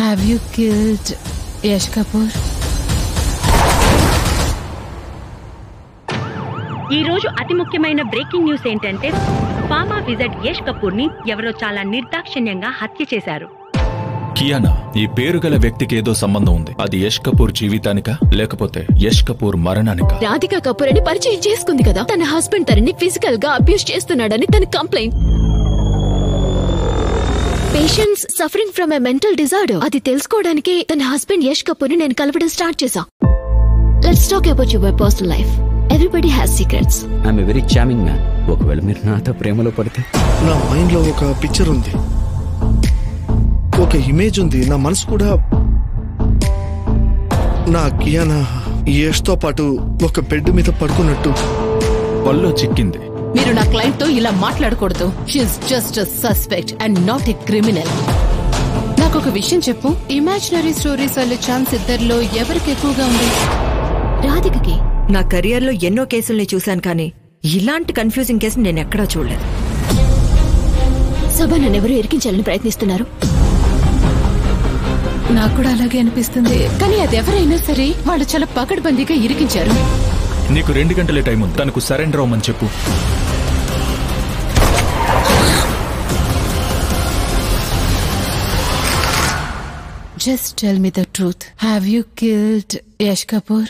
Have you killed Yash Kapoor ఈ రోజు అతి ముఖ్యమైన బ్రేకింగ్ న్యూస్ ఏంటంటే ఫామా విజట్ యష్ కపూర్ని ఎవరో చాలా నిర్దాక్షిణ్యంగా హత్య చేశారు. కియానా ఈ పేరు గల వ్యక్తికి ఏదో సంబంధం ఉంది. అది యష్ కపూర్ జీవితానికా? లేకపోతే యష్ కపూర్ మరణానికా? రాధికా కపూర్ అని పరిచయం చేసుకుంది కదా? తన హస్బెండ్ తనని ఫిజికల్గా అబ్యూస్ చేస్తున్నాడని తన complaint patients suffering from a mental disorder అది తెలుసుకోవడానికి తన హస్బెండ్ యష్ కపూర్ని నేను కలవడం స్టార్ట్ చేశా. Let's talk about your personal life everybody has secrets I'm very charming man ఒకవేళ మీరు నాతో ప్రేమలో పడితే. నా మైండ్లో ఒక పిక్చర్ ఉంది. ఒక ఇమేజ్ ఉంది. నా మనసు కూడా నా కియానా తో పాటు ఒక బెడ్ మీద పడుకున్నట్టు. పల్లో చిక్కింది. మీరు నా క్లయింట్తో ఇలా మాట్లాడకూడదు. She's just suspect and not a criminal నాకు ఒక విషయం చెప్పు. ఇమాజినరీ స్టోరీస్ అల్లే ఛాన్స్ ఇద్దరిలో ఎవరికి ఎక్కువగా ఉంది? రాధికకి. నా కెరియర్లో ఎన్నో కేసుల్ని చూశాను కానీ ఇలాంటి కన్ఫ్యూజింగ్ కేసు నేను ఎక్కడా చూడలేదు. సభ నన్నెవరూ ఇరికించాలని ప్రయత్నిస్తున్నారు? నాకు కూడా అలాగే అనిపిస్తుంది. కానీ అది ఎవరైనా సరే వాళ్ళు చాలా పకడ్బందీగా ఇరికించారు. నీకు రెండు గంటలే టైం ఉంది. తనకు సరెండర్ అవ్వమని చెప్పు. Just tell me the truth have you killed Yash Kapoor